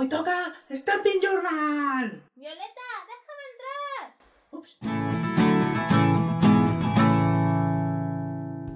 Hoy toca Stamping Journal. Violeta, déjame entrar. Ups.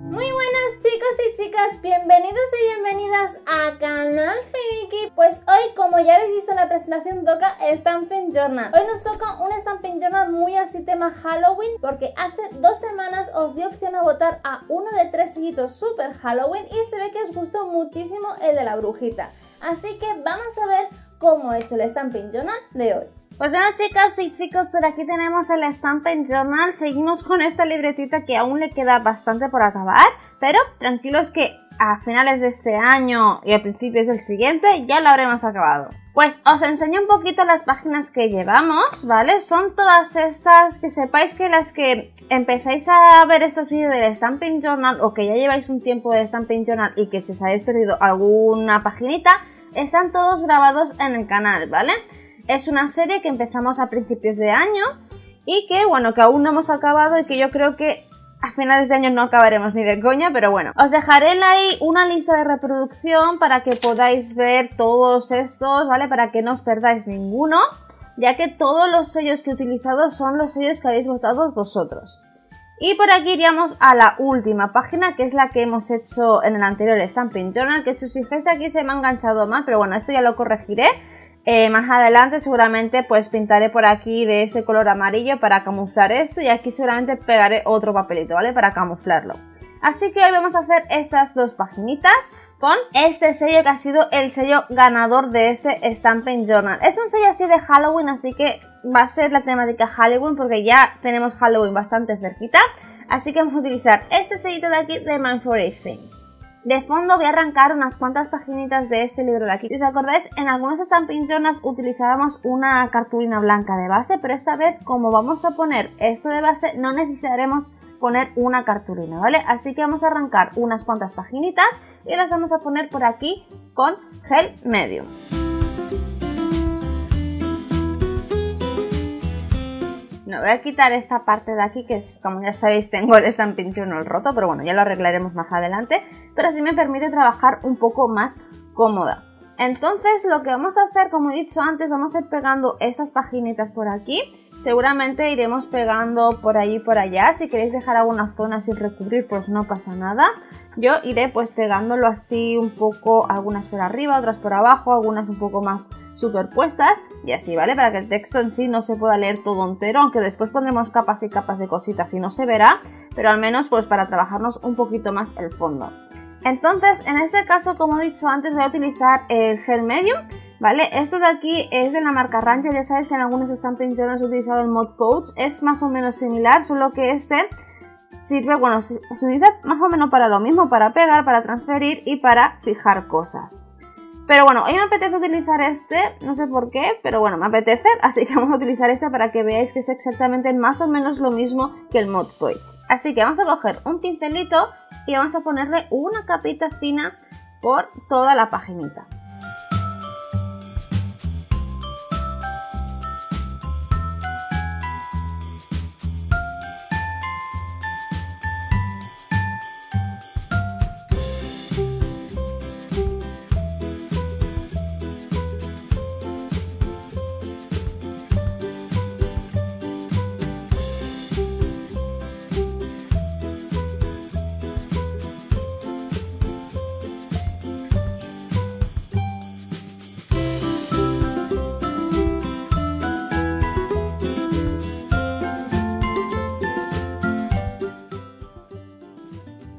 Muy buenas chicos y chicas, bienvenidos y bienvenidas a Canal Friki. Pues hoy, como ya habéis visto en la presentación, toca Stamping Journal. Hoy nos toca un Stamping Journal muy así tema Halloween, porque hace dos semanas os di opción a votar a uno de tres sellitos super Halloween y se ve que os gustó muchísimo el de la brujita. Así que vamos a ver cómo he hecho el Stamping Journal de hoy. Pues bueno chicas y chicos, por aquí tenemos el Stamping Journal. Seguimos con esta libretita que aún le queda bastante por acabar, pero tranquilos que a finales de este año y a principios del siguiente ya lo habremos acabado. Pues os enseño un poquito las páginas que llevamos, ¿vale? Son todas estas que sepáis que las que empezáis a ver estos vídeos del Stamping Journal o que ya lleváis un tiempo de Stamping Journal y que si os habéis perdido alguna paginita, están todos grabados en el canal, ¿vale? Es una serie que empezamos a principios de año y que, bueno, que aún no hemos acabado y que yo creo que a finales de año no acabaremos ni de coña, pero bueno. Os dejaré ahí una lista de reproducción para que podáis ver todos estos, ¿vale? Para que no os perdáis ninguno, ya que todos los sellos que he utilizado son los sellos que habéis votado vosotros. Y por aquí iríamos a la última página, que es la que hemos hecho en el anterior Stamping Journal, que si fijáis aquí se me ha enganchado mal, pero bueno, esto ya lo corregiré. Eh, más adelante seguramente pues pintaré por aquí de ese color amarillo para camuflar esto y aquí seguramente pegaré otro papelito, ¿vale? Para camuflarlo. Así que hoy vamos a hacer estas dos paginitas con este sello que ha sido el sello ganador de este Stamping Journal. Es un sello así de Halloween, así que va a ser la temática Halloween porque ya tenemos Halloween bastante cerquita. Así que vamos a utilizar este sellito de aquí de Man for Things. De fondo voy a arrancar unas cuantas paginitas de este libro de aquí. Si os acordáis, en algunos Stamping Journals utilizábamos una cartulina blanca de base, pero esta vez como vamos a poner esto de base no necesitaremos poner una cartulina, ¿vale? Así que vamos a arrancar unas cuantas paginitas y las vamos a poner por aquí con gel medium. No, voy a quitar esta parte de aquí que es, como ya sabéis, tengo el Journal roto, pero bueno, ya lo arreglaremos más adelante. Pero así me permite trabajar un poco más cómoda. Entonces lo que vamos a hacer, como he dicho antes, vamos a ir pegando estas paginitas por aquí. Seguramente iremos pegando por allí y por allá. Si queréis dejar alguna zona sin recubrir, pues no pasa nada. Yo iré pues pegándolo así un poco, algunas por arriba, otras por abajo, algunas un poco más superpuestas y así, ¿vale? Para que el texto en sí no se pueda leer todo entero, aunque después pondremos capas y capas de cositas y no se verá, pero al menos pues para trabajarnos un poquito más el fondo. Entonces, en este caso, como he dicho antes, voy a utilizar el gel medium, ¿vale? Esto de aquí es de la marca Ranger, ya sabéis que en algunos Stamping Journals he utilizado el Mod Pouch, es más o menos similar, solo que este sirve, bueno, se, se utiliza más o menos para lo mismo, para pegar, para transferir y para fijar cosas. Pero bueno, hoy me apetece utilizar este, no sé por qué, pero bueno, me apetece, así que vamos a utilizar este para que veáis que es exactamente más o menos lo mismo que el Mod Pouch. Así que vamos a coger un pincelito y vamos a ponerle una capita fina por toda la paginita.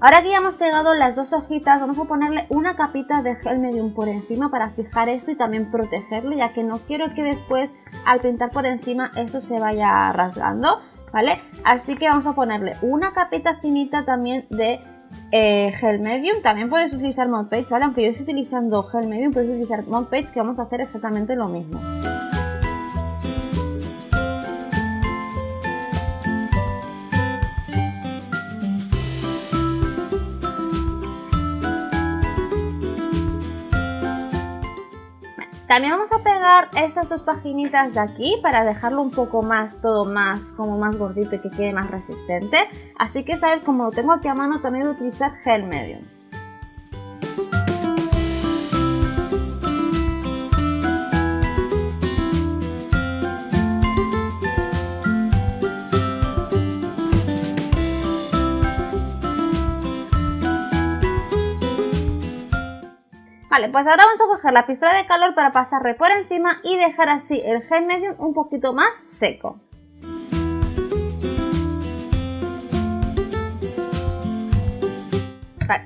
Ahora que ya hemos pegado las dos hojitas, vamos a ponerle una capita de gel medium por encima para fijar esto y también protegerlo, ya que no quiero que después al pintar por encima eso se vaya rasgando, ¿vale? Así que vamos a ponerle una capita finita también de eh, gel medium. También puedes utilizar Mod Page, ¿vale? Aunque yo estoy utilizando gel medium, puedes utilizar Mod Page, que vamos a hacer exactamente lo mismo. También vamos a pegar estas dos paginitas de aquí para dejarlo un poco más, todo más, como más gordito y que quede más resistente. Así que esta vez como lo tengo aquí a mano también voy a utilizar gel medium. Vale, pues ahora vamos a coger la pistola de calor para pasarle por encima y dejar así el gel medium un poquito más seco.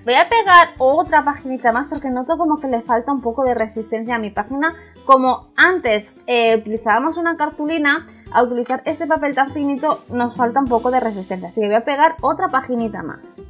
Voy a pegar otra paginita más porque noto como que le falta un poco de resistencia a mi página. Como antes eh, utilizábamos una cartulina, a utilizar este papel tan finito nos falta un poco de resistencia. Así que voy a pegar otra paginita más.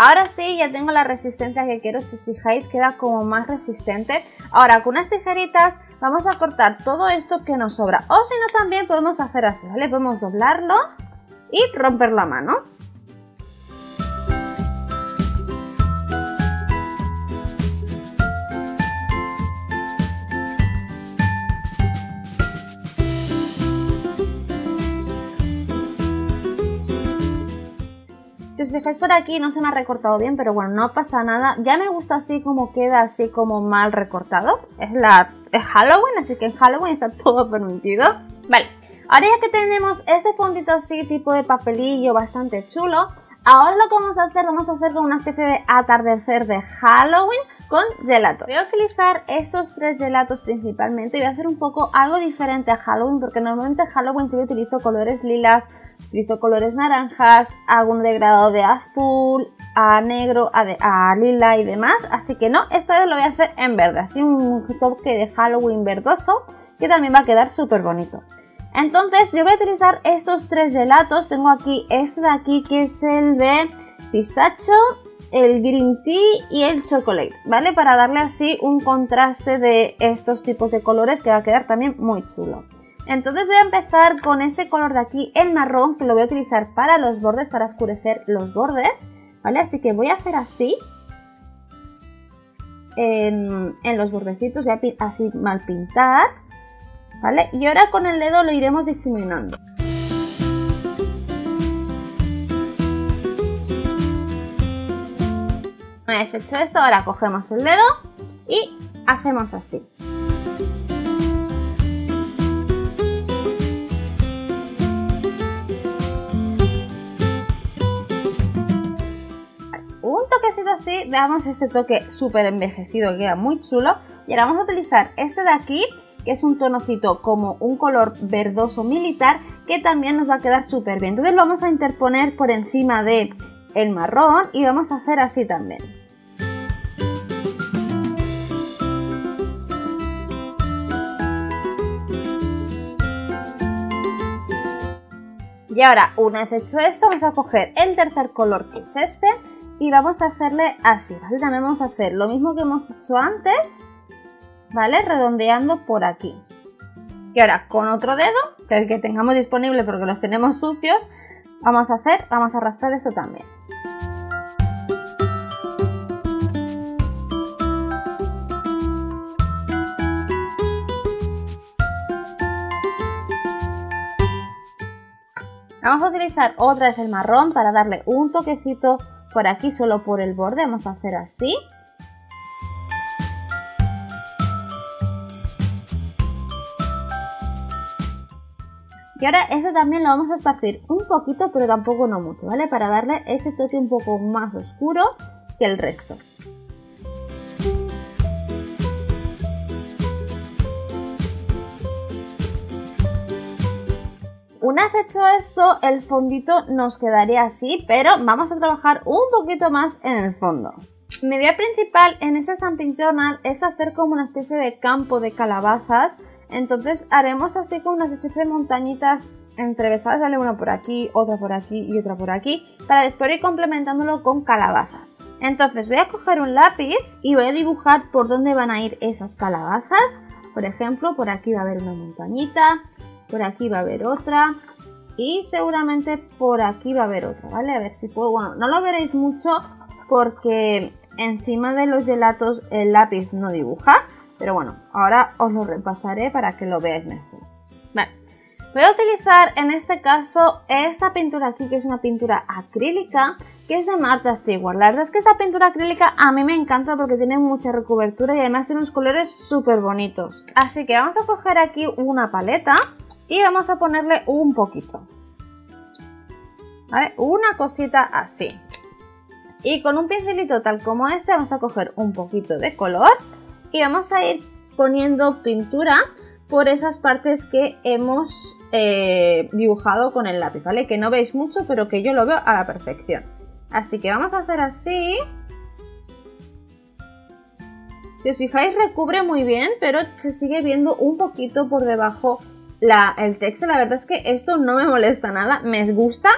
Ahora sí, ya tengo la resistencia que quiero, si os fijáis queda como más resistente. Ahora con unas tijeritas vamos a cortar todo esto que nos sobra. O si no también podemos hacer así, ¿vale? Podemos doblarlo y romper la mano. Os fijáis por aquí no se me ha recortado bien, pero bueno, no pasa nada. Ya me gusta así como queda, así como mal recortado. Es, la, es Halloween, así que en Halloween está todo permitido. Vale, ahora ya que tenemos este fondito así, tipo de papelillo bastante chulo, ahora lo que vamos a hacer, vamos a hacer una especie de atardecer de Halloween con gelato. Voy a utilizar estos tres gelatos principalmente y voy a hacer un poco algo diferente a Halloween porque normalmente en Halloween yo utilizo colores lilas, utilizo colores naranjas, hago un degradado de azul, a negro, a, lila y demás, así que no, esta vez lo voy a hacer en verde, así un toque de Halloween verdoso que también va a quedar súper bonito. Entonces yo voy a utilizar estos tres gelatos, tengo aquí este de aquí que es el de pistacho, el green tea y el chocolate, ¿vale? Para darle así un contraste de estos tipos de colores que va a quedar también muy chulo. Entonces voy a empezar con este color de aquí, el marrón, que lo voy a utilizar para los bordes, para oscurecer los bordes, ¿vale? Así que voy a hacer así, en, los bordecitos, voy a así mal pintar, ¿vale? Y ahora con el dedo lo iremos difuminando. Una vez hecho esto, ahora cogemos el dedo y hacemos así. Un toquecito así, damos este toque súper envejecido que queda muy chulo. Y ahora vamos a utilizar este de aquí, que es un tonocito como un color verdoso militar, que también nos va a quedar súper bien. Entonces lo vamos a interponer por encima de el marrón y vamos a hacer así también. Y ahora, una vez hecho esto, vamos a coger el tercer color que es este y vamos a hacerle así. También vamos a hacer lo mismo que hemos hecho antes, ¿vale? Redondeando por aquí. Y ahora con otro dedo, que el que tengamos disponible porque los tenemos sucios, vamos a hacer, vamos a arrastrar esto también. Vamos a utilizar otra vez el marrón para darle un toquecito por aquí, solo por el borde. Vamos a hacer así. Y ahora este también lo vamos a esparcir un poquito, pero tampoco no mucho, ¿vale? Para darle ese toque un poco más oscuro que el resto. Una vez hecho esto, el fondito nos quedaría así, pero vamos a trabajar un poquito más en el fondo. Mi idea principal en este Stamping Journal es hacer como una especie de campo de calabazas, entonces haremos así como una especie de montañitas entrevesadas, sale una por aquí, otra por aquí y otra por aquí, para después ir complementándolo con calabazas. Entonces voy a coger un lápiz y voy a dibujar por dónde van a ir esas calabazas. Por ejemplo, por aquí va a haber una montañita, por aquí va a haber otra y seguramente por aquí va a haber otra, ¿vale? A ver si puedo, bueno, no lo veréis mucho porque encima de los gelatos el lápiz no dibuja, pero bueno, ahora os lo repasaré para que lo veáis mejor. Vale, Voy a utilizar en este caso esta pintura aquí, que es una pintura acrílica, que es de Martha Stewart. La verdad es que esta pintura acrílica a mí me encanta porque tiene mucha recobertura y además tiene unos colores súper bonitos. Así que vamos a coger aquí una paleta y vamos a ponerle un poquito. ¿Vale? Una cosita así. Y con un pincelito tal como este vamos a coger un poquito de color y vamos a ir poniendo pintura por esas partes que hemos eh, dibujado con el lápiz, ¿vale? Que no veis mucho, pero que yo lo veo a la perfección. Así que vamos a hacer así. Si os fijáis recubre muy bien, pero se sigue viendo un poquito por debajo el texto. La verdad es que esto no me molesta nada, me gusta,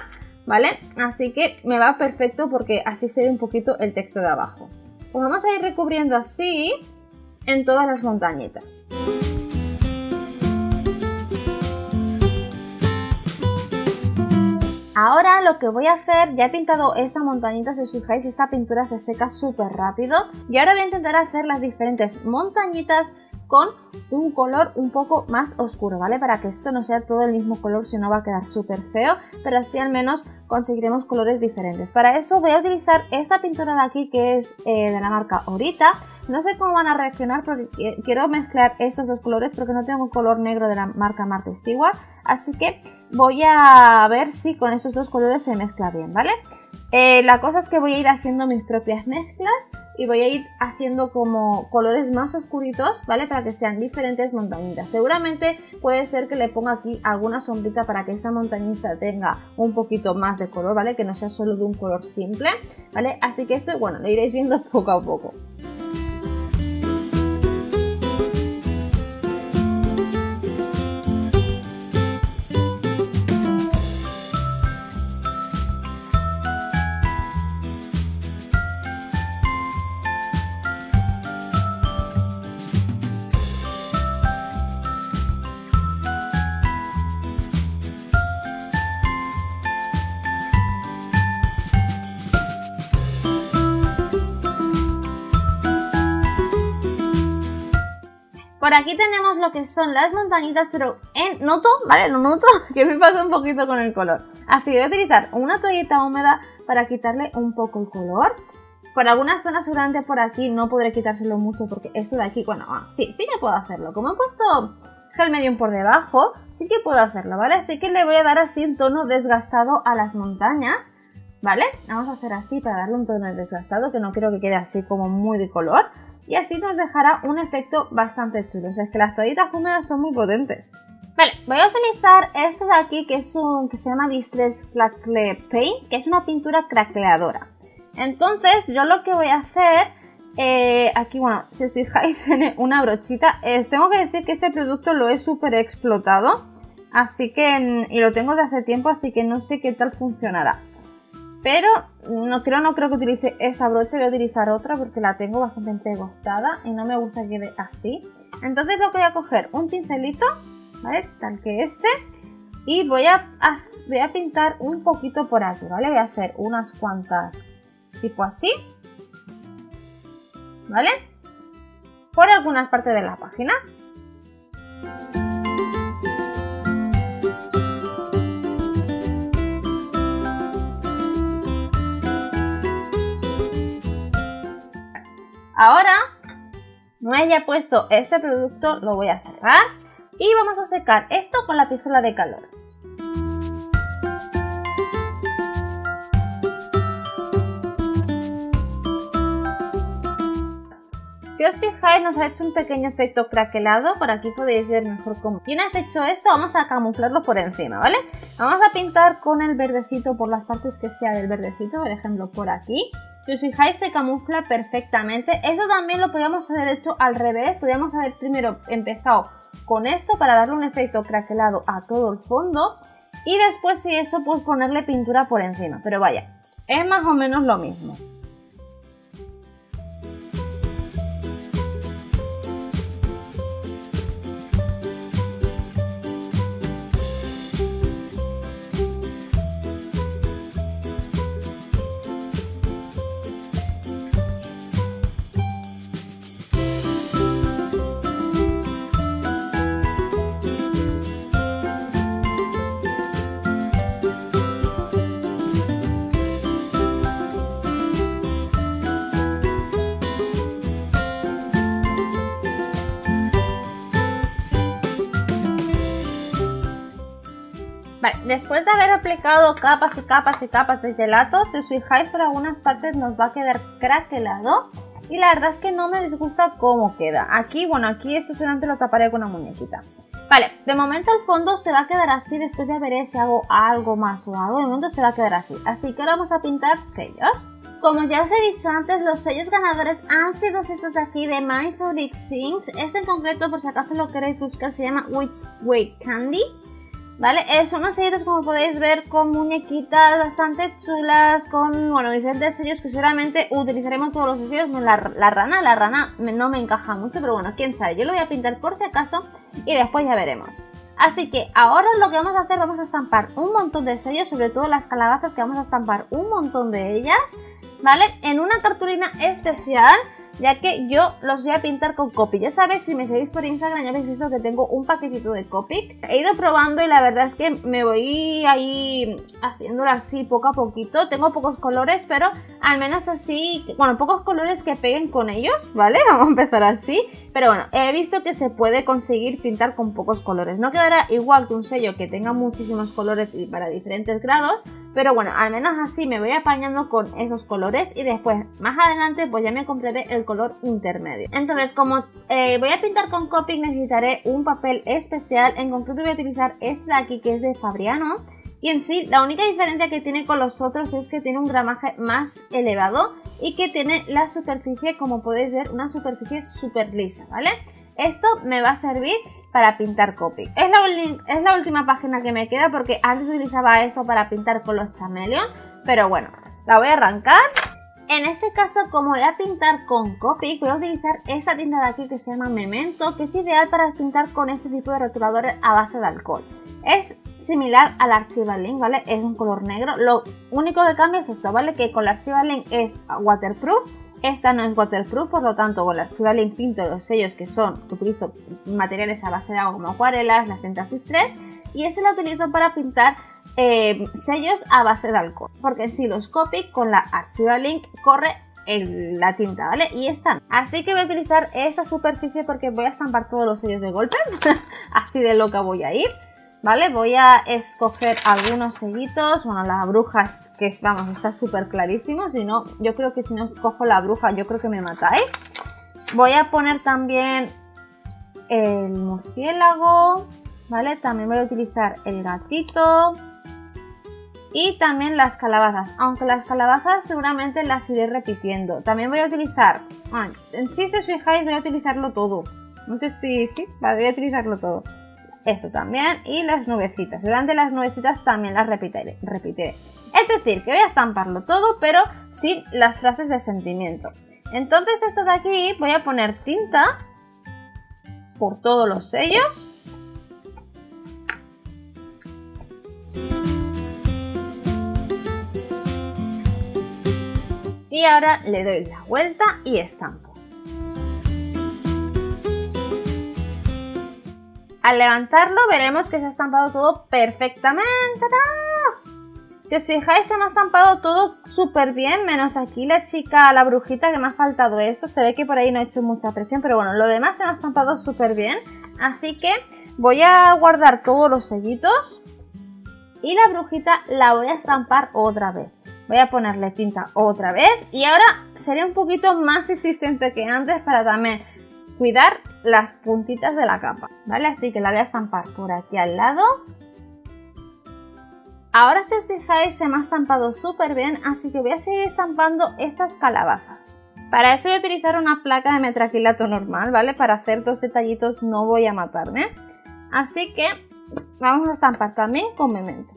¿vale? Así que me va perfecto porque así se ve un poquito el texto de abajo. Pues vamos a ir recubriendo así en todas las montañitas. Ahora lo que voy a hacer, ya he pintado esta montañita, si os fijáis esta pintura se seca súper rápido y ahora voy a intentar hacer las diferentes montañitas con un color un poco más oscuro, ¿vale? Para que esto no sea todo el mismo color, si no va a quedar súper feo, pero así al menos conseguiremos colores diferentes. Para eso voy a utilizar esta pintura de aquí que es eh, de la marca Orita, no sé cómo van a reaccionar porque quiero mezclar estos dos colores porque no tengo un color negro de la marca Martha Stewart. Así que voy a ver si con estos dos colores se mezcla bien, ¿vale? Eh, la cosa es que voy a ir haciendo mis propias mezclas y voy a ir haciendo como colores más oscuritos, ¿vale? Para que sean diferentes montañitas. Seguramente puede ser que le ponga aquí alguna sombrita para que esta montañita tenga un poquito más de color, ¿vale? Que no sea solo de un color simple, ¿vale? Así que esto, bueno, lo iréis viendo poco a poco. Por aquí tenemos lo que son las montañitas, pero en noto, ¿vale? Lo noto que me pasa un poquito con el color. Así voy a utilizar una toallita húmeda para quitarle un poco el color. Por algunas zonas seguramente por aquí no podré quitárselo mucho porque esto de aquí, bueno, ah, sí, sí que puedo hacerlo. Como he puesto gel medium por debajo, sí que puedo hacerlo, ¿vale? Así que le voy a dar así un tono desgastado a las montañas, ¿vale? Vamos a hacer así para darle un tono desgastado que no quiero que quede así como muy de color y así nos dejará un efecto bastante chulo. O sea, es que las toallitas húmedas son muy potentes. Vale, voy a utilizar este de aquí que es un que se llama Distress Crackle Paint, que es una pintura craqueladora. Entonces, yo lo que voy a hacer, eh, aquí, bueno, si os fijáis en una brochita, os tengo que decir que este producto lo he súper explotado, así que, y lo tengo de hace tiempo, así que no sé qué tal funcionará. Pero no creo, no creo que utilice esa brocha, voy a utilizar otra porque la tengo bastante empegostada y no me gusta que quede así. Entonces lo que voy a coger un pincelito, ¿vale? Tal que este. Y voy a, voy a pintar un poquito por aquí, ¿vale? Voy a hacer unas cuantas tipo así, ¿vale? Por algunas partes de la página. Ahora, no haya puesto este producto, lo voy a cerrar y vamos a secar esto con la pistola de calor. Si os fijáis nos ha hecho un pequeño efecto craquelado, por aquí podéis ver mejor cómo. Y una vez hecho esto vamos a camuflarlo por encima, ¿vale? Vamos a pintar con el verdecito por las partes que sea del verdecito, por ejemplo por aquí. Si os fijáis se camufla perfectamente. Eso también lo podríamos haber hecho al revés. Podríamos haber primero empezado con esto para darle un efecto craquelado a todo el fondo. Y después si eso pues ponerle pintura por encima. Pero vaya, es más o menos lo mismo. Después de haber aplicado capas y capas y capas de gelato, si os fijáis por algunas partes nos va a quedar craquelado y la verdad es que no me disgusta cómo queda. Aquí, bueno, aquí esto solamente lo taparé con una muñequita. Vale, de momento el fondo se va a quedar así, después ya veré si hago algo más o algo, de momento se va a quedar así. Así que ahora vamos a pintar sellos. Como ya os he dicho antes, los sellos ganadores han sido estos de aquí de My Favorite Things. Este en concreto, por si acaso lo queréis buscar, se llama Which Way Candy. ¿Vale? Eh, son unas sellitas como podéis ver con muñequitas bastante chulas, con, bueno, diferentes sellos que seguramente utilizaremos todos los sellos. La, rana, la rana no me encaja mucho, pero bueno, quién sabe. Yo lo voy a pintar por si acaso y después ya veremos. Así que ahora lo que vamos a hacer, vamos a estampar un montón de sellos, sobre todo las calabazas que vamos a estampar un montón de ellas, ¿vale? En una cartulina especial ya que yo los voy a pintar con Copic. Ya sabéis, si me seguís por Instagram ya habéis visto que tengo un paquetito de Copic. He ido probando y la verdad es que me voy ahí haciéndolo así poco a poquito. Tengo pocos colores, pero al menos así, bueno, pocos colores que peguen con ellos, ¿vale? Vamos a empezar así. Pero bueno, he visto que se puede conseguir pintar con pocos colores. No quedará igual que un sello que tenga muchísimos colores y para diferentes grados, pero bueno, al menos así me voy apañando con esos colores y después, más adelante, pues ya me compraré el color intermedio. Entonces, como eh, voy a pintar con Copic, necesitaré un papel especial. En concreto voy a utilizar este de aquí, que es de Fabriano. Y en sí, la única diferencia que tiene con los otros es que tiene un gramaje más elevado y que tiene la superficie, como podéis ver, una superficie súper lisa, ¿vale? Esto me va a servir para pintar Copic. Es la, es la última página que me queda porque antes utilizaba esto para pintar con los Chameleon, pero bueno, la voy a arrancar. En este caso, como voy a pintar con Copic, voy a utilizar esta tinta de aquí que se llama Memento, que es ideal para pintar con este tipo de rotuladores a base de alcohol. Es similar al Archivalink, ¿vale? Es un color negro. Lo único que cambia es esto, ¿vale? Que con el Archivalink es waterproof esta no es waterproof, por lo tanto con la Archivalink pinto los sellos que son, utilizo materiales a base de agua como acuarelas, las tintas distress y este lo utilizo para pintar eh, sellos a base de alcohol, porque en sí los Copic con la Archivalink corre la tinta, ¿vale? Y están. Así que voy a utilizar esta superficie porque voy a estampar todos los sellos de golpe, así de loca voy a ir. ¿vale? Voy a escoger algunos sellitos, bueno, las brujas, que vamos, está súper clarísimo, si no, yo creo que si no escojo la bruja, yo creo que me matáis. Voy a poner también el murciélago, ¿vale? También voy a utilizar el gatito y también las calabazas, aunque las calabazas seguramente las iré repitiendo. También voy a utilizar, en si os fijáis voy a utilizarlo todo. No sé si, sí, voy a utilizarlo todo esto también y las nubecitas. Durante las nubecitas también las repetiré, repetiré. Es decir, que voy a estamparlo todo, pero sin las frases de sentimiento. Entonces esto de aquí voy a poner tinta por todos los sellos. Y ahora le doy la vuelta y estampo. Al levantarlo veremos que se ha estampado todo perfectamente. Si os fijáis se me ha estampado todo súper bien, menos aquí la chica, la brujita que me ha faltado esto. Se ve que por ahí no he hecho mucha presión, pero bueno, lo demás se me ha estampado súper bien. Así que voy a guardar todos los sellitos y la brujita la voy a estampar otra vez. Voy a ponerle tinta otra vez y ahora seré un poquito más insistente que antes para también cuidar las puntitas de la capa, ¿vale? Así que la voy a estampar por aquí al lado. Ahora si os fijáis se me ha estampado súper bien, así que voy a seguir estampando estas calabazas. Para eso voy a utilizar una placa de metraquilato normal, ¿vale? Para hacer dos detallitos no voy a matarme. Así que vamos a estampar también con memento.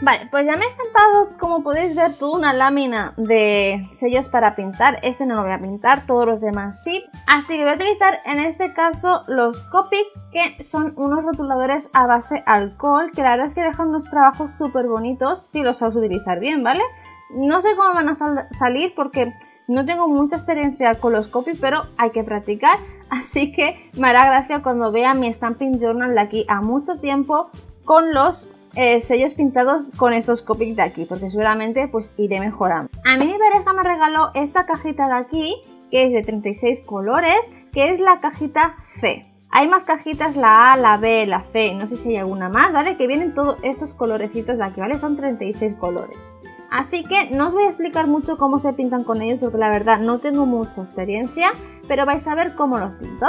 Vale, pues ya me he estampado, como podéis ver, toda una lámina de sellos para pintar. Este no lo voy a pintar, todos los demás sí. Así que voy a utilizar en este caso los Copic, que son unos rotuladores a base alcohol, que la verdad es que dejan unos trabajos súper bonitos si los sabes utilizar bien, ¿vale? No sé cómo van a salir porque no tengo mucha experiencia con los Copic, pero hay que practicar. Así que me hará gracia cuando vea mi Stamping Journal de aquí a mucho tiempo con los eh, sellos pintados con estos Copic de aquí, porque seguramente pues iré mejorando. A mí mi pareja me regaló esta cajita de aquí, que es de 36 colores, que es la cajita C. Hay más cajitas, la A, la B, la C, no sé si hay alguna más, ¿vale? Que vienen todos estos colorecitos de aquí, ¿vale? Son 36 colores. Así que no os voy a explicar mucho cómo se pintan con ellos porque la verdad no tengo mucha experiencia, pero vais a ver cómo los pinto.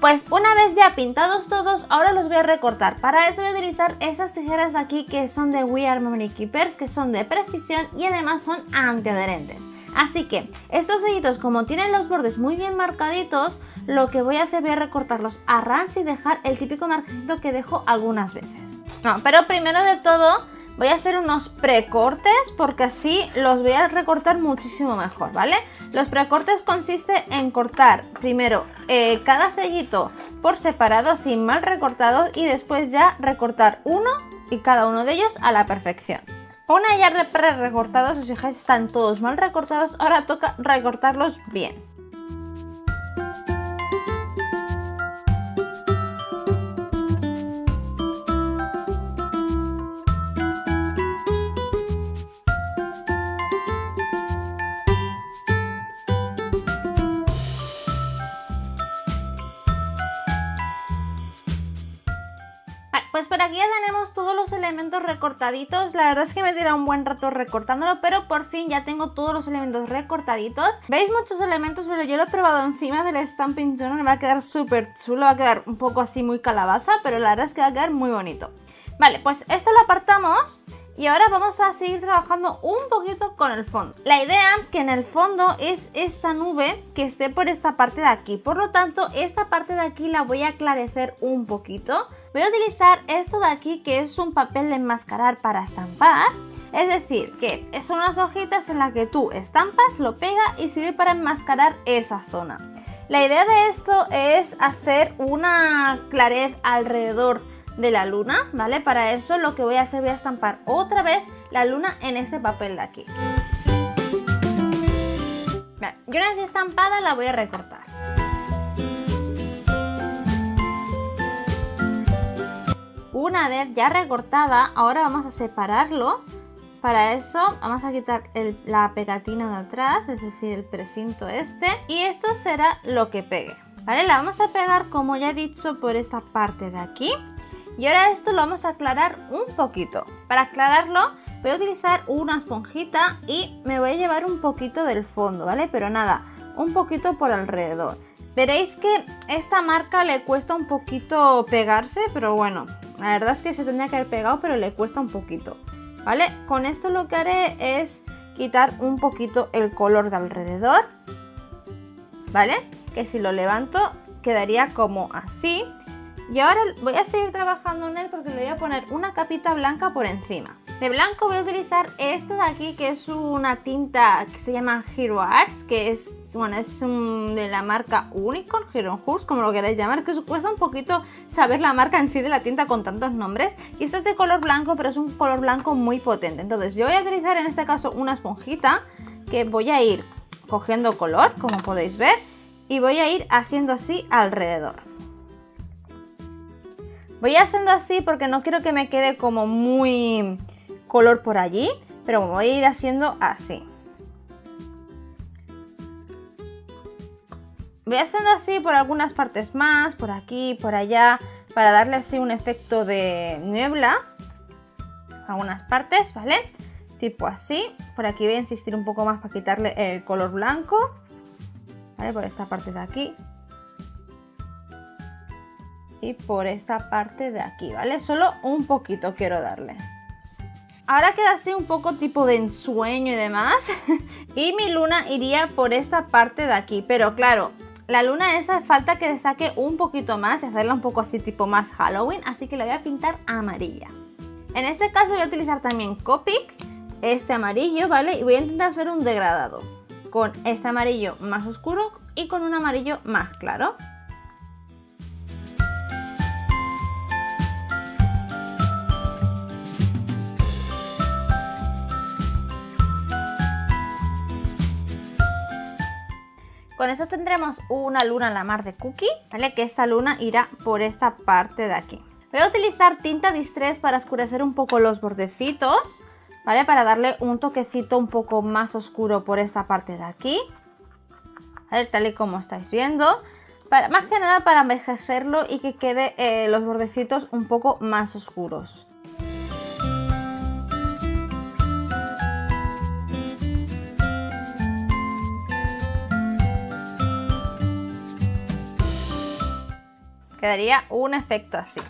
Pues una vez ya pintados todos, ahora los voy a recortar. Para eso voy a utilizar esas tijeras de aquí que son de We Are Memory Keepers, que son de precisión y además son antiadherentes. Así que estos sellitos como tienen los bordes muy bien marcaditos, lo que voy a hacer voy a recortarlos a ranch y dejar el típico marquito que dejo algunas veces. No, pero primero de todo voy a hacer unos precortes porque así los voy a recortar muchísimo mejor, ¿vale? Los precortes consiste en cortar primero eh, cada sellito por separado, así mal recortado, y después ya recortar uno y cada uno de ellos a la perfección. Una ya pre recortados, si os fijáis están todos mal recortados, ahora toca recortarlos bien. Pues por aquí ya tenemos todos los elementos recortaditos. La verdad es que me he tirado un buen rato recortándolo, pero por fin ya tengo todos los elementos recortaditos. Veis muchos elementos, pero yo lo he probado encima del Stamping Journal. Me va a quedar súper chulo, va a quedar un poco así muy calabaza, pero la verdad es que va a quedar muy bonito. Vale, pues esto lo apartamos y ahora vamos a seguir trabajando un poquito con el fondo. La idea que en el fondo es esta nube que esté por esta parte de aquí. Por lo tanto, esta parte de aquí la voy a aclarecer un poquito. Voy a utilizar esto de aquí que es un papel de enmascarar para estampar. Es decir, que son unas hojitas en las que tú estampas, lo pega y sirve para enmascarar esa zona. La idea de esto es hacer una clarez alrededor de la luna, ¿vale? Para eso lo que voy a hacer, voy a estampar otra vez la luna en este papel de aquí. Vale, yo una vez estampada la voy a recortar. Una vez ya recortada, ahora vamos a separarlo. Para eso vamos a quitar la pegatina de atrás, es decir, el precinto este. Y esto será lo que pegue. ¿Vale? La vamos a pegar, como ya he dicho, por esta parte de aquí. Y ahora esto lo vamos a aclarar un poquito. Para aclararlo voy a utilizar una esponjita y me voy a llevar un poquito del fondo, ¿vale? Pero nada, un poquito por alrededor. Veréis que esta marca le cuesta un poquito pegarse, pero bueno, la verdad es que se tendría que haber pegado, pero le cuesta un poquito, ¿vale? Con esto lo que haré es quitar un poquito el color de alrededor, ¿vale? Que si lo levanto quedaría como así. Y ahora voy a seguir trabajando en él porque le voy a poner una capita blanca por encima. De blanco voy a utilizar este de aquí que es una tinta que se llama Hero Arts, que es, bueno, es de la marca Unicorn, Hero Horse, como lo queráis llamar, que cuesta un poquito saber la marca en sí de la tinta con tantos nombres. Y este es de color blanco, pero es un color blanco muy potente. Entonces yo voy a utilizar en este caso una esponjita que voy a ir cogiendo color, como podéis ver, y voy a ir haciendo así alrededor. Voy haciendo así porque no quiero que me quede como muy color por allí, pero voy a ir haciendo así. Voy haciendo así por algunas partes más, por aquí, por allá, para darle así un efecto de niebla. Algunas partes, ¿vale? Tipo así. Por aquí voy a insistir un poco más para quitarle el color blanco. ¿Vale? Por esta parte de aquí y por esta parte de aquí, ¿vale? Solo un poquito quiero darle. Ahora queda así un poco tipo de ensueño y demás. y mi luna iría por esta parte de aquí. Pero claro, la luna esa falta que destaque un poquito más y hacerla un poco así tipo más Halloween. Así que la voy a pintar amarilla. En este caso voy a utilizar también Copic, este amarillo, ¿vale? Y voy a intentar hacer un degradado con este amarillo más oscuro y con un amarillo más claro. Con eso tendremos una luna en la mar de Cookie, ¿vale? Que esta luna irá por esta parte de aquí. Voy a utilizar tinta Distress para oscurecer un poco los bordecitos, ¿vale? Para darle un toquecito un poco más oscuro por esta parte de aquí, ¿vale? Tal y como estáis viendo. Para, más que nada para envejecerlo y que quede eh, los bordecitos un poco más oscuros. Quedaría un efecto así.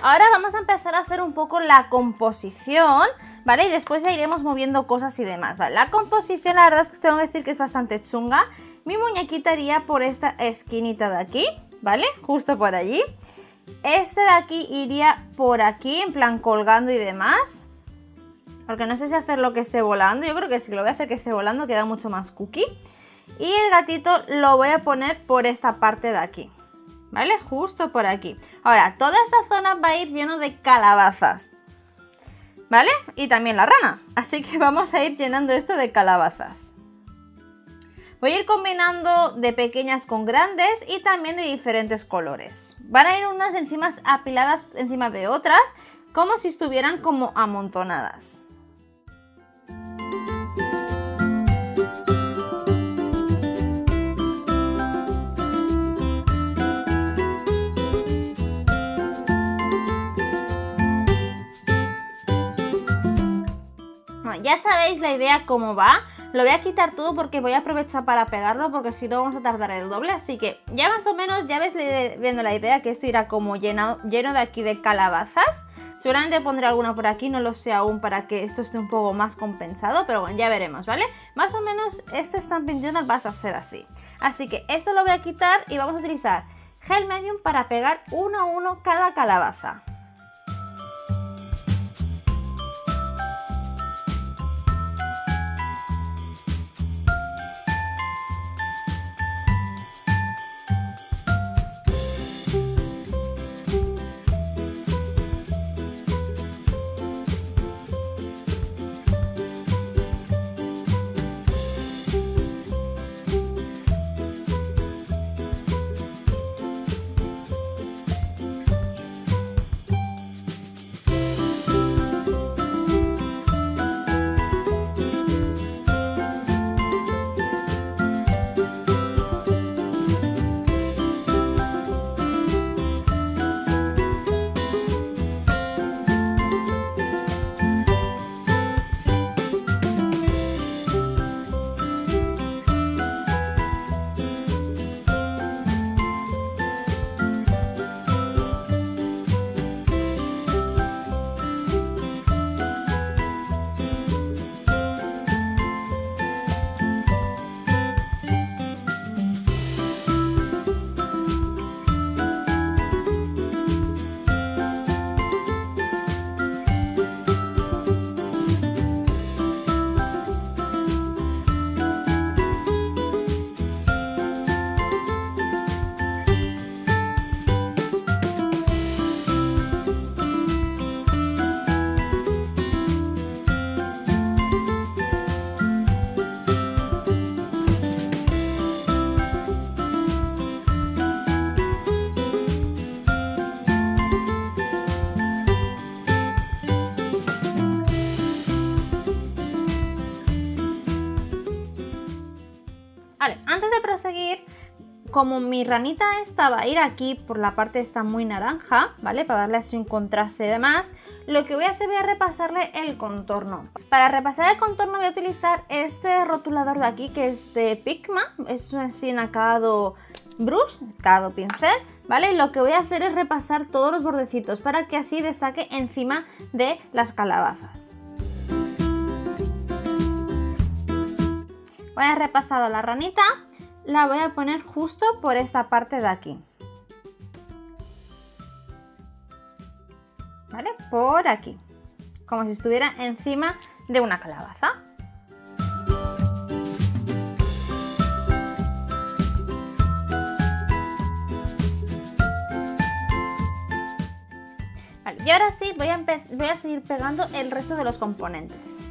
Ahora vamos a empezar a hacer un poco la composición, ¿vale? Y después ya iremos moviendo cosas y demás, ¿vale? La composición, la verdad es que tengo que decir que es bastante chunga. Mi muñequita iría por esta esquinita de aquí, ¿vale? Justo por allí. Este de aquí iría por aquí, en plan colgando y demás. Porque no sé si hacerlo que esté volando. Yo creo que si lo voy a hacer que esté volando, queda mucho más cookie. Y el gatito lo voy a poner por esta parte de aquí. ¿Vale? Justo por aquí. Ahora, toda esta zona va a ir lleno de calabazas, ¿vale? Y también la rana. Así que vamos a ir llenando esto de calabazas. Voy a ir combinando de pequeñas con grandes y también de diferentes colores. Van a ir unas encima apiladas encima de otras, como si estuvieran como amontonadas. Ya sabéis la idea cómo va. Lo voy a quitar todo porque voy a aprovechar para pegarlo porque si no vamos a tardar el doble. Así que ya más o menos ya ves viendo la idea que esto irá como lleno, lleno de aquí de calabazas. Seguramente pondré alguna por aquí, no lo sé aún para que esto esté un poco más compensado, pero bueno, ya veremos, ¿vale? Más o menos este Stamping Journal va a ser así. Así que esto lo voy a quitar y vamos a utilizar gel medium para pegar uno a uno cada calabaza. Proseguir, como mi ranita esta va a ir aquí por la parte esta muy naranja, ¿vale? Para darle así un contraste y demás, lo que voy a hacer voy a repasarle el contorno. Para repasar el contorno voy a utilizar este rotulador de aquí que es de Pigma, es así en acabado brush, acabado pincel, ¿vale? lo que voy a hacer es repasar todos los bordecitos para que así destaque encima de las calabazas. Voy a repasado la ranita, la voy a poner justo por esta parte de aquí. ¿Vale? Por aquí. Como si estuviera encima de una calabaza. Y ahora sí voy a seguir pegando el resto de los componentes.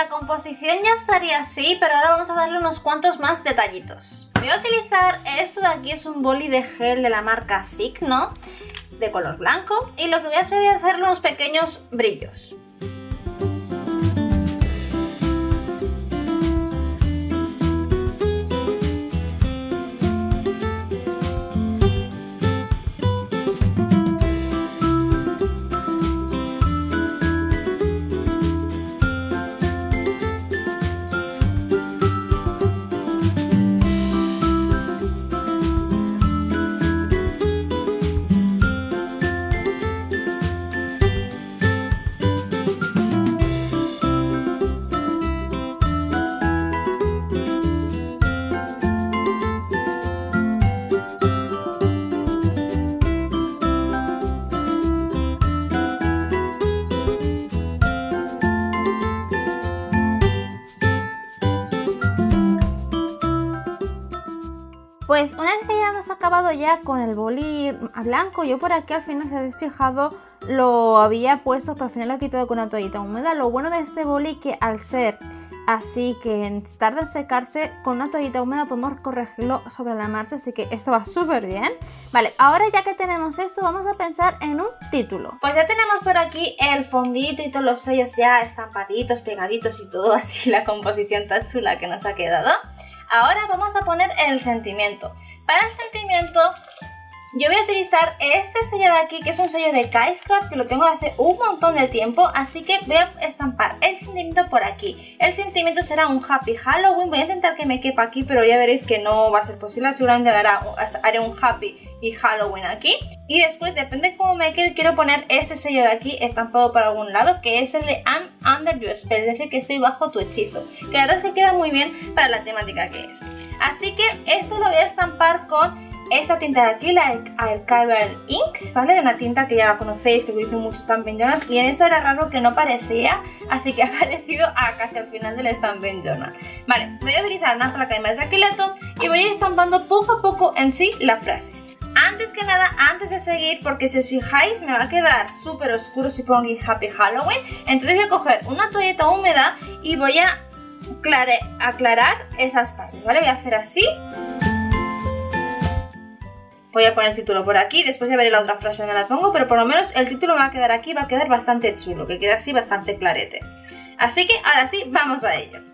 La composición ya estaría así, pero ahora vamos a darle unos cuantos más detallitos. Voy a utilizar esto de aquí, es un boli de gel de la marca Signo, de color blanco, y lo que voy a hacer, a hacerle unos pequeños brillos. Pues una vez que ya hemos acabado ya con el boli blanco, yo por aquí al final, si habéis fijado, lo había puesto, pero al final lo he quitado con una toallita húmeda. Lo bueno de este boli que al ser así que tarda en secarse, con una toallita húmeda podemos corregirlo sobre la marcha, así que esto va súper bien. Vale, ahora ya que tenemos esto, vamos a pensar en un título. Pues ya tenemos por aquí el fondito y todos los sellos ya estampaditos, pegaditos y todo así, la composición tan chula que nos ha quedado. Ahora vamos a poner el sentimiento. Para el sentimiento yo voy a utilizar este sello de aquí, que es un sello de Kaiscraft, que lo tengo de hace un montón de tiempo, así que voy a estampar el sentimiento por aquí. El sentimiento será un Happy Halloween, voy a intentar que me quepa aquí, pero ya veréis que no va a ser posible, seguramente haré un Happy y Halloween aquí. Y después, depende cómo me quede, quiero poner este sello de aquí estampado por algún lado, que es el de I'm Under Your Spell, es decir, que estoy bajo tu hechizo. Que ahora se queda muy bien para la temática que es. Así que esto lo voy a estampar con esta tinta de aquí, la Archival Ink, ¿vale? Una tinta que ya conocéis, que utilizo mucho Stampin' Journal. Y en esta era raro que no parecía, así que ha aparecido a casi al final del Stampin' Journal. Vale, voy a utilizar una placa de matraquilato y voy a ir estampando poco a poco en sí la frase. Antes que nada, antes de seguir, porque si os fijáis me va a quedar súper oscuro si pongo Happy Halloween, entonces voy a coger una toalleta húmeda y voy a aclarar esas partes, ¿vale? Voy a hacer así Voy a poner el título por aquí, después ya veré la otra frase me la pongo, pero por lo menos el título va a quedar aquí, va a quedar bastante chulo, que queda así bastante clarete. Así que ahora sí, vamos a ello.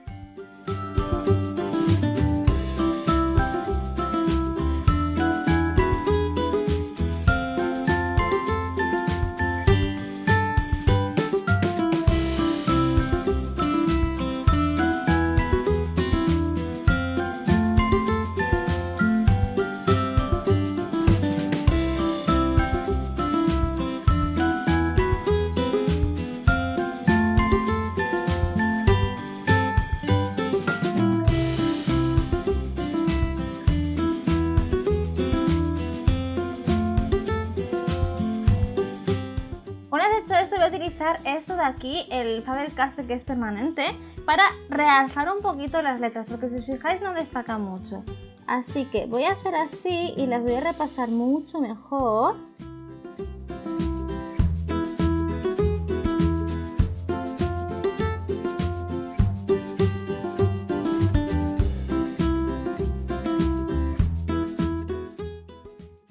Aquí, el Faber-Castell que es permanente, para realzar un poquito las letras, porque si os fijáis no destaca mucho. Así que voy a hacer así y las voy a repasar mucho mejor.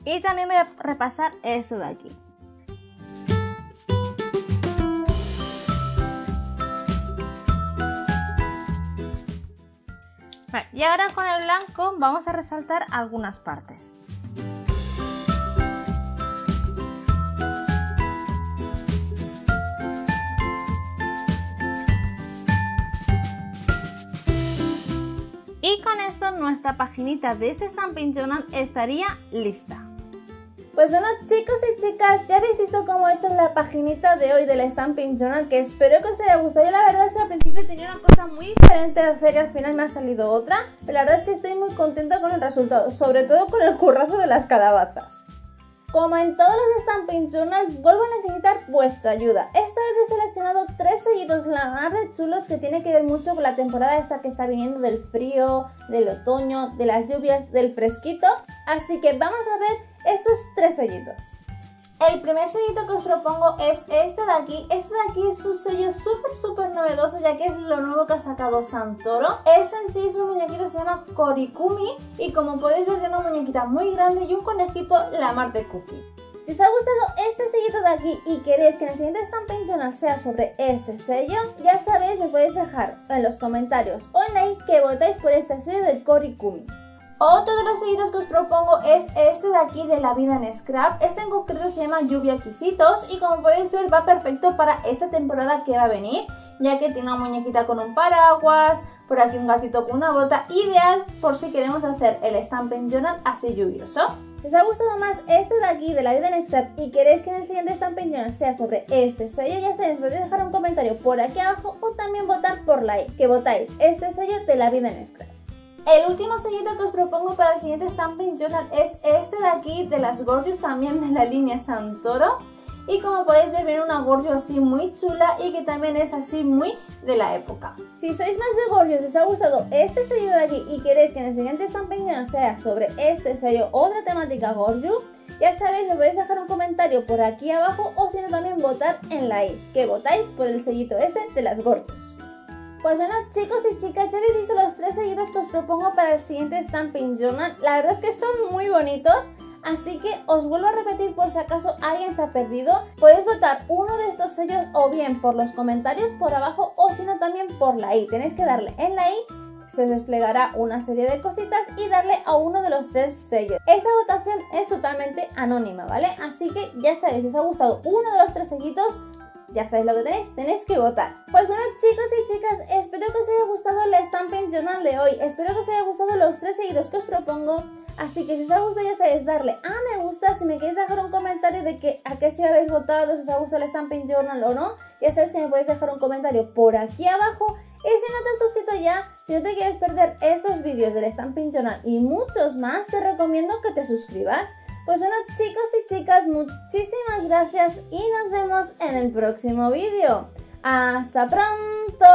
Y también voy a repasar eso de aquí. Y ahora con el blanco vamos a resaltar algunas partes. Y con esto nuestra paginita de este Stampin' Journal estaría lista. Pues bueno chicos y chicas, ya habéis visto cómo he hecho la paginita de hoy del Stamping Journal que espero que os haya gustado. Yo la verdad es que al principio tenía una cosa muy diferente de hacer y al final me ha salido otra. Pero la verdad es que estoy muy contenta con el resultado, sobre todo con el currazo de las calabazas. Como en todos los Stamping Journals, vuelvo a necesitar vuestra ayuda. Esta vez he seleccionado tres sellitos la mar de chulos que tiene que ver mucho con la temporada esta que está viniendo del frío, del otoño, de las lluvias, del fresquito. Así que vamos a ver estos tres sellitos. El primer sellito que os propongo es este de aquí. Este de aquí es un sello súper súper novedoso ya que es lo nuevo que ha sacado Santoro. Este en sí es un muñequito se llama Korikumi y como podéis ver tiene una muñequita muy grande y un conejito la mar de Cookie. Si os ha gustado este sellito de aquí y queréis que en el siguiente Stampin' Journal sea sobre este sello, ya sabéis, me podéis dejar en los comentarios o en like que votáis por este sello de Korikumi. Otro de los sellitos que os propongo es este de aquí de la vida en scrap. Este en concreto se llama Lluvia Quisitos y como podéis ver va perfecto para esta temporada que va a venir, ya que tiene una muñequita con un paraguas, por aquí un gatito con una bota, ideal por si queremos hacer el Stampin' Journal así lluvioso. Si os ha gustado más este de aquí de la vida en scrap y queréis que en el siguiente Stampin' Journal sea sobre este sello, ya sabéis, podéis dejar un comentario por aquí abajo o también votar por like, que votáis este sello de la vida en scrap. El último sellito que os propongo para el siguiente Stamping Journal es este de aquí, de las Gorgeous, también de la línea Santoro. y como podéis ver viene una Gorgio así muy chula y que también es así muy de la época. Si sois más de Gorgios y os ha gustado este sello de aquí y queréis que en el siguiente estamping sea sobre este sello otra temática Gorgio, ya sabéis, me podéis dejar un comentario por aquí abajo o si no también votar en la i, que votáis por el sellito este de las Gorgios. Pues bueno chicos y chicas, ya habéis visto los tres sellitos que os propongo para el siguiente Stamping Journal. La verdad es que son muy bonitos. Así que os vuelvo a repetir por si acaso alguien se ha perdido. Podéis votar uno de estos sellos o bien por los comentarios por abajo o si no también por la i. Tenéis que darle en la i se desplegará una serie de cositas y darle a uno de los tres sellos. Esta votación es totalmente anónima, ¿vale? Así que ya sabéis, si os ha gustado uno de los tres sellitos, ya sabéis lo que tenéis, tenéis que votar. Pues bueno chicos y chicas, espero que os haya gustado el Stamping Journal de hoy, espero que os haya gustado los tres seguidos que os propongo, así que si os ha gustado ya sabéis darle a me gusta, si me queréis dejar un comentario de que a qué si habéis votado, si os ha gustado el Stamping Journal o no, ya sabéis que me podéis dejar un comentario por aquí abajo y si no te has suscrito ya, si no te quieres perder estos vídeos del Stamping Journal y muchos más, te recomiendo que te suscribas. Pues bueno chicos y chicas, muchísimas gracias y nos vemos en el próximo vídeo. ¡Hasta pronto!